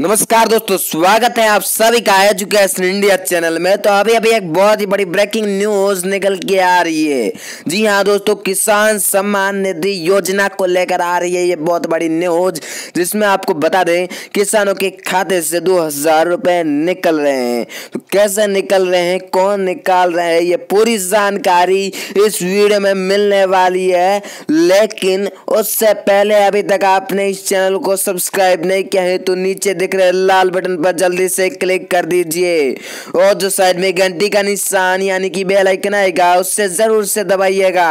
नमस्कार दोस्तों, स्वागत है आप सभी का एजुकेशन इंडिया चैनल में। तो अभी अभी एक बहुत ही बड़ी ब्रेकिंग न्यूज़ निकल के आ रही है। जी हाँ दोस्तों, किसान सम्मान निधि योजना को लेकर आ रही है ये बहुत बड़ी न्यूज़ जिसमें आपको बता दें, किसानों के खाते से दो हज़ार रुपए निकल रहे हैं। तो कैसे निकल रहे हैं, कौन निकाल रहे हैं, ये पूरी जानकारी इस वीडियो में मिलने वाली है। लेकिन उससे पहले अभी तक आपने इस चैनल को सब्सक्राइब नहीं किया है तो नीचे दिख रहे लाल बटन पर जल्दी से क्लिक कर दीजिए। और जो साइड में घंटी का निशान, यानी कि बेल आइकन आएगा, उससे ज़रूर से दबाइएगा,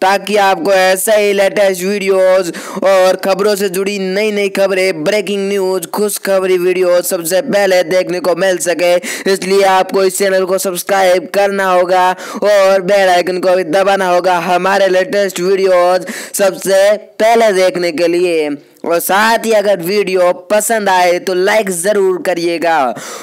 ताकि आपको ऐसे ही लेटेस्ट वीडियोस और खबरों से जुड़ी नई नई खबरें, ब्रेकिंग न्यूज़, खुशखबरी वीडियो सबसे पहले देखने को मिल सके। इसलिए आपको इस चैनल को सब्सक्राइब करना होगा और बेल आइकन को भी दबाना होगा हमारे लेटेस्ट वीडियोस सबसे पहले देखने के लिए। और साथ ही अगर वीडियो पसंद आए तो लाइक ज़रूर करिएगा।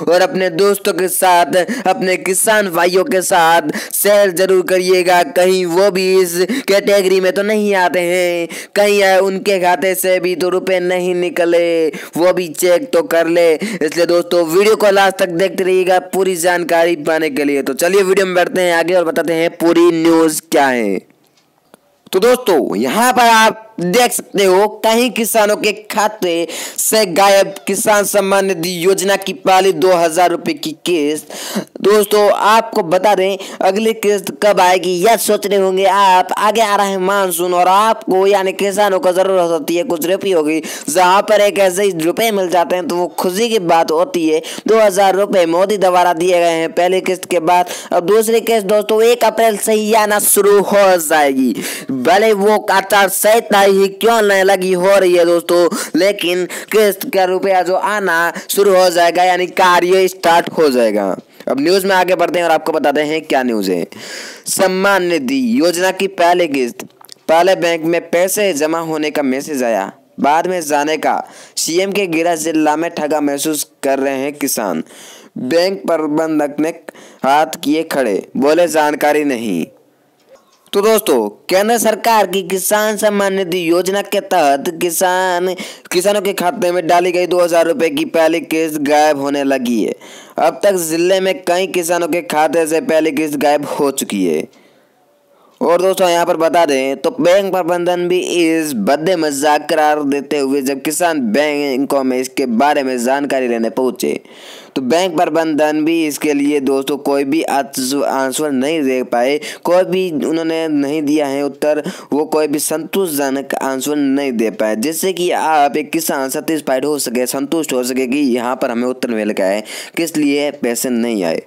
और अपने दोस्तों के साथ, अपने किसान भाइयों के साथ शेयर ज़रूर करिएगा। कहीं वो भी इस कैटेगरी में तो नहीं आते हैं। कहीं उनके खाते से भी तो रुपए नहीं निकले। वो भी चेक तो कर ले। इसलिए दोस्तों, वीडियो को लास्ट तक देखते रहिएगा पूरी जानकारी पाने के लिए। तो चलिए वीडियो में बैठते हैं आगे और बताते हैं पूरी न्यूज़ क्या है। तो दोस्तों, यहाँ पर आप देख सकते हो कई किसानों के खाते से गायब किसान सम्मान निधि योजना की पहली दो हज़ार रुपए की किस्त। दोस्तों, आपको बता दें, अगली किस्त कब आएगी, यह सोच रहे होंगे आप। आगे आ रहा है मानसून और आपको, यानी किसानों को ज़रूरत होती है कुछ रुपये होगी जहाँ पर एक ऐसे रुपए मिल जाते हैं तो वो खुशी की बात होती है। दो हज़ार रुपए मोदी द्वारा दिए गए हैं पहली किस्त के बाद। अब दूसरी किस्त, दोस्तों, एक अप्रैल से ही आना शुरू हो जाएगी। भले वो आचार संहिता ही क्यों नहीं लगी हो रही है दोस्तों? लेकिन किस्त का रुपया जो आना शुरू हो जाएगा, यानी कार्य स्टार्ट हो जाएगा। अब न्यूज़ में आगे बढ़ते हैं और आपको बताते हैं क्या न्यूज़ है। सम्मान निधि योजना की पहले किस्त। पहले बैंक में पैसे जमा होने का मैसेज आया। बाद में जाने का। सीएम के गिरा जिला में ठगा महसूस कर रहे हैं किसान। बैंक प्रबंधक ने हाथ किए खड़े। बोले, जानकारी नहीं। तो दोस्तों, केंद्र सरकार की किसान सम्मान निधि योजना के तहत किसान, किसानों के खाते में डाली गई दो हज़ार रुपए की पहली किस्त गायब होने लगी है। अब तक ज़िले में कई किसानों के खाते से पहली किस्त गायब हो चुकी है। और दोस्तों, यहाँ पर बता दें तो बैंक प्रबंधन भी इस बदे मज़ाक करार देते हुए जब किसान बैंकों में इसके बारे में जानकारी लेने पहुँचे तो बैंक प्रबंधन भी इसके लिए दोस्तों कोई भी आंसर नहीं दे पाए। कोई भी उन्होंने नहीं दिया है उत्तर, वो कोई भी संतोषजनक आंसर नहीं दे पाए। जिससे कि आप एक किसान सेटिस्फाइड हो सके, संतुष्ट हो सके कि यहाँ पर हमें उत्तर मिल गया है, किस लिए पैसे नहीं आए।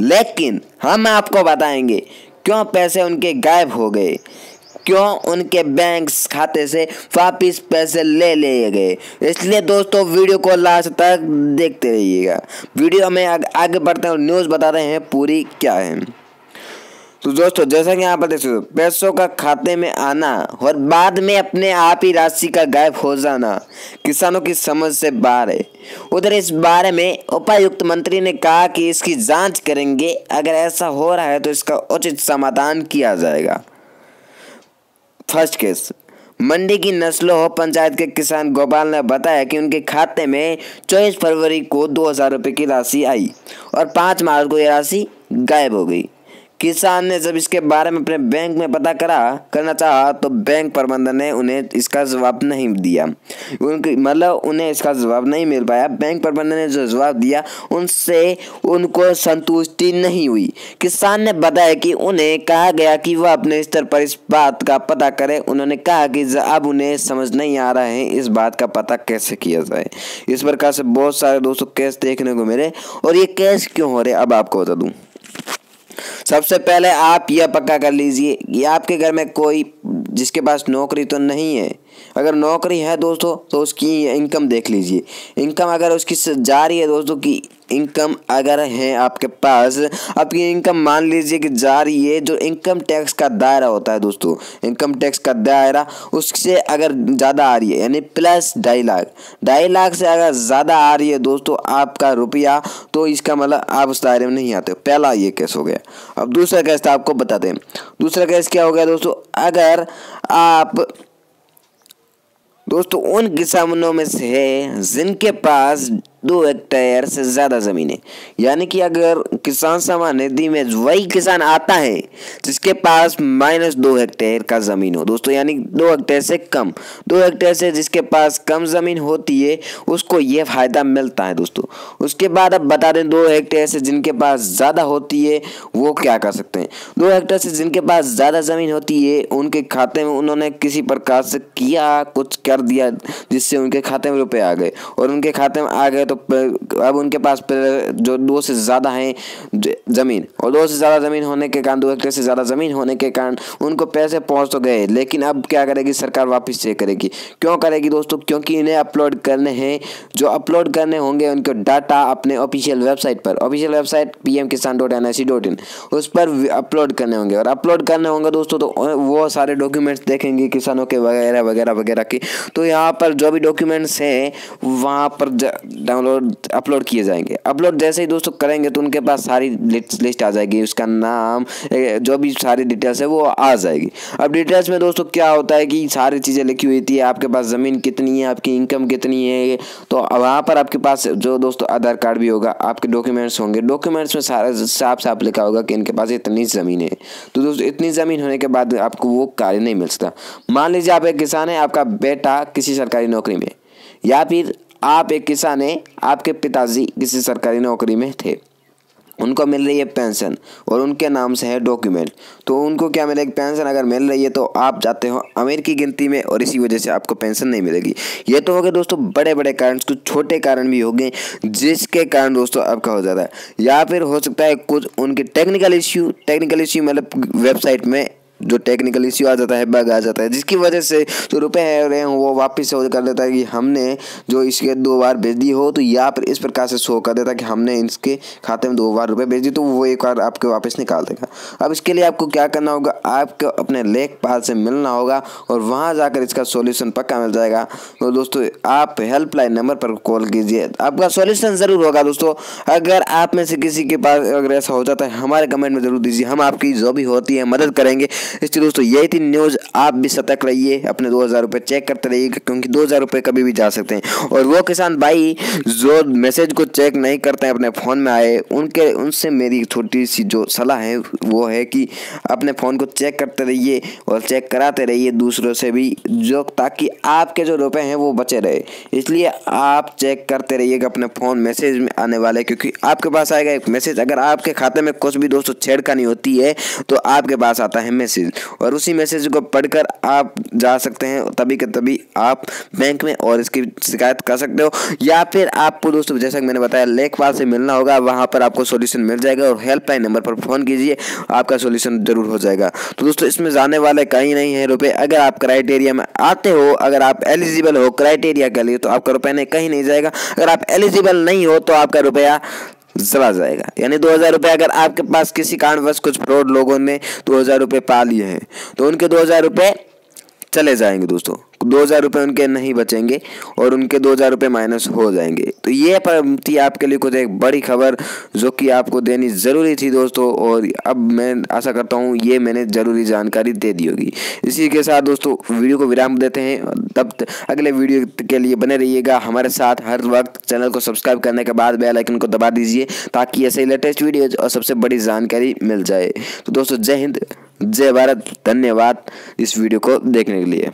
लेकिन हम आपको बताएँगे क्यों पैसे उनके गायब हो गए? क्यों उनके बैंक खाते से वापिस पैसे ले लिए गए? इसलिए दोस्तों, वीडियो को लास्ट तक देखते रहिएगा। वीडियो में आगे बढ़ते हैं और न्यूज़ बता रहे हैं पूरी क्या है। तो दोस्तों, जैसा कि यहाँ पर देख सकते हो, पैसों का खाते में आना और बाद में अपने आप ही राशि का गायब हो जाना किसानों की समझ से बाहर है। उधर इस बारे में उपायुक्त मंत्री ने कहा कि इसकी जाँच करेंगे। अगर ऐसा हो रहा है तो इसका उचित समाधान किया जाएगा। फ़र्स्ट केस, मंडी की नस्लों पंचायत के किसान गोपाल ने बताया कि उनके खाते में चौबीस फरवरी को दो हज़ार की राशि आई और पाँच मार्च को यह राशि गायब हो गई। किसान ने जब इसके बारे में अपने बैंक में पता करा, करना चाहा तो बैंक प्रबंधन ने उन्हें इसका जवाब नहीं दिया। उनकी मतलब उन्हें इसका जवाब नहीं मिल पाया। बैंक प्रबंधन ने जो जवाब दिया, उनसे उनको संतुष्टि नहीं हुई। किसान ने बताया कि उन्हें कहा गया कि वह अपने स्तर पर इस बात का पता करे। उन्होंने कहा कि अब उन्हें समझ नहीं आ रहा है, इस बात का पता कैसे किया जाए। इस प्रकार से बहुत सारे दोस्तों केस देखने को मिले। और ये केस क्यों हो रहे अब आपको बता दूँ। सबसे पहले आप यह पक्का कर लीजिए कि आपके घर में कोई जिसके पास नौकरी तो नहीं है, अगर नौकरी है दोस्तों तो उसकी इनकम देख लीजिए। इनकम अगर उसकी जा रही है दोस्तों की इनकम अगर है आपके पास आपकी इनकम मान लीजिए कि जा रही है, जो इनकम टैक्स का दायरा होता है दोस्तों इनकम टैक्स का दायरा, उससे अगर ज़्यादा आ रही है, यानी प्लस ढाई लाख ढाई लाख से अगर ज़्यादा आ रही है दोस्तों आपका रुपया तो इसका मतलब आप उस दायरे में नहीं आते पहला ये केस हो गया। अब दूसरा केस तो आपको बता दें। दूसरा केस क्या हो गया दोस्तों? अगर आप, दोस्तों उन किसानों में से है जिनके पास दो हेक्टेयर से ज़्यादा ज़मीन। है यानी कि अगर किसान सम्मान निधि में वही किसान आता है, जिसके पास माइनस दो हेक्टेयर का ज़मीन हो, दोस्तों, यानी दो हेक्टेयर से कम, दो हेक्टेयर से जिसके पास कम ज़मीन होती है, उसको ये फ़ायदा मिलता है, दोस्तों। उसके बाद अब बता दें, दो हेक्टेयर से जिनके पास ज़्यादा होती है, वो क्या कर सकते हैं? दो हेक्टेयर से जिनके पास ज़्यादा ज़मीन होती है, उनके खाते में उन्होंने किसी प्रकार से किया, कुछ कर दिया, जिससे उनके खाते में रुपये आ गए, और उनके खाते में आ गए तो अब उनके पास जो दो से ज़्यादा है ज़मीन। और दो से ज़्यादा ज़मीन होने के कारण, दो हेक्टेयर से ज़्यादा ज़मीन होने के कारण, उनको पैसे पहुँच तो गए। लेकिन अब क्या करेगी? सरकार वापस चेक करेगी। क्यों करेगी दोस्तों? क्योंकि इन्हें अपलोड करने हैं। जो अपलोड करने होंगे, उनके डाटा अपने ऑफिशियल वेबसाइट पर। Official website P M Kisan dot N I C dot in उस पर अपलोड करने होंगे। और अपलोड करने होंगे दोस्तों तो वो सारे डॉक्यूमेंट्स देखेंगे किसानों के वगैरह वगैरह वगैरह की। तो यहाँ पर जो भी डॉक्यूमेंट्स हैं, वहाँ पर डाउनलोड अपलोड किए जाएँगे। अपलोड जैसे ही दोस्तों करेंगे तो उनके पास सारी लिस्ट आ जाएगी, उसका नाम जो भी सारी डिटेल्स है वो आ जाएगी। अब डिटेल्स में दोस्तों क्या होता है कि सारी चीज़ें लिखी हुई थी, आपके पास ज़मीन कितनी है, आपकी इनकम कितनी है तो वहाँ पर आपके पास जो दोस्तों आधार कार्ड भी होगा, आपके डॉक्यूमेंट्स होंगे। डॉक्यूमेंट्स में सारा साफ़ साफ़ लिखा होगा कि इनके पास इतनी ज़मीन है। तो दोस्तों इतनी ज़मीन होने के बाद आपको वो कार्य नहीं मिल सकता। मान लीजिए आप एक किसान है, आपका बेटा किसी सरकारी नौकरी में या फिर आप एक किसान हैं, आपके पिताजी किसी सरकारी नौकरी में थे। उनको मिल रही है पेंशन और उनके नाम से है डॉक्यूमेंट। तो उनको क्या मिलेगी पेंशन? अगर मिल रही है तो आप जाते हो अमीर की गिनती में और इसी वजह से आपको पेंशन नहीं मिलेगी। ये तो हो गए दोस्तों बड़े बड़े कारण, कुछ छोटे कारण भी हो गए, जिसके कारण दोस्तों आपका हो जाता है। या फिर हो सकता है कुछ उनके टेक्निकल इश्यू टेक्निकल इश्यू मतलब वेबसाइट में जो टेक्निकल इश्यू आ जाता है बग आ जाता है, जिसकी वजह से जो रुपए है रहे हैं वो वापस से कर देता है कि हमने जो इसके दो बार भेज दी हो तो या फिर इस प्रकार से शो कर देता है कि हमने इसके खाते में दो बार रुपए भेज दी तो वो एक बार आपके वापस निकाल देगा। अब इसके लिए आपको क्या करना होगा? आपको अपने लेखपाल से मिलना होगा और वहाँ जाकर इसका सोल्यूशन पक्का मिल जाएगा। तो दोस्तों, आप हेल्पलाइन नंबर पर कॉल कीजिए। आपका सोल्यूशन ज़रूर होगा दोस्तों। अगर आप में से किसी के पास अगर ऐसा हो जाता है, हमारे कमेंट में ज़रूर दीजिए। हम आपकी जो भी होती है, मदद करेंगे। इसलिए दोस्तों, यही थी न्यूज़ आप भी सतर्क रहिए, अपने दो हज़ार रुपये चेक करते रहिए क्योंकि दो हज़ार रुपये कभी भी जा सकते हैं। और वो किसान भाई, जो मैसेज को चेक नहीं करते हैं, अपने फ़ोन में आए, उनके, उनसे मेरी छोटी सी जो सलाह है, वो है कि अपने फ़ोन को चेक करते रहिए और चेक कराते रहिए दूसरों से भी, जो, ताकि आपके जो रुपए हैं, वो बचे रहे। इसलिए आप चेक करते रहिएगा अपने फ़ोन मैसेज में आने वाले, क्योंकि आपके पास आएगा एक मैसेज अगर आपके खाते में कुछ भी दोस्तों छेड़खानी होती है तो आपके पास आता है मैसेज और उसी मैसेज को पढ़कर आप जा सकते हैं तभी के तभी आप बैंक में और इसकी शिकायत कर सकते हो। या फिर आपको दोस्तों, जैसा कि मैंने बताया, लेखपाल से मिलना होगा। वहाँ पर आपको सोल्यूशन मिल जाएगा और हेल्पलाइन नंबर पर फ़ोन कीजिए, आपका सोल्यूशन ज़रूर हो जाएगा। तो दोस्तों, इसमें जाने वाले कहीं नहीं है रुपये अगर आप क्राइटेरिया में आते हो, अगर आप एलिजिबल हो क्राइटेरिया के लिए तो आपका रुपया नहीं, कहीं नहीं जाएगा। अगर आप एलिजिबल नहीं हो तो आपका रुपया चला जाएगा। यानी दो हज़ार रुपये अगर आपके पास किसी कारणवश कुछ फ्रॉड लोगों ने दो हज़ार रुपये पा लिए हैं तो उनके दो हज़ार रुपये चले जाएँगे दोस्तों। दो हज़ार रुपये उनके नहीं बचेंगे और उनके दो हज़ार रुपये माइनस हो जाएँगे। तो ये थी आपके लिए कुछ एक बड़ी खबर जो कि आपको देनी ज़रूरी थी दोस्तों, और अब मैं आशा करता हूँ ये मैंने ज़रूरी जानकारी दे दी होगी। इसी के साथ दोस्तों, वीडियो को विराम देते हैं। तब अगले वीडियो के लिए बने रहिएगा हमारे साथ हर वक्त। चैनल को सब्सक्राइब करने के बाद बेल आइकन को दबा दीजिए ताकि ऐसे लेटेस्ट वीडियो और सबसे बड़ी जानकारी मिल जाए। तो दोस्तों, जय हिंद, जय भारत। धन्यवाद इस वीडियो को देखने के लिए।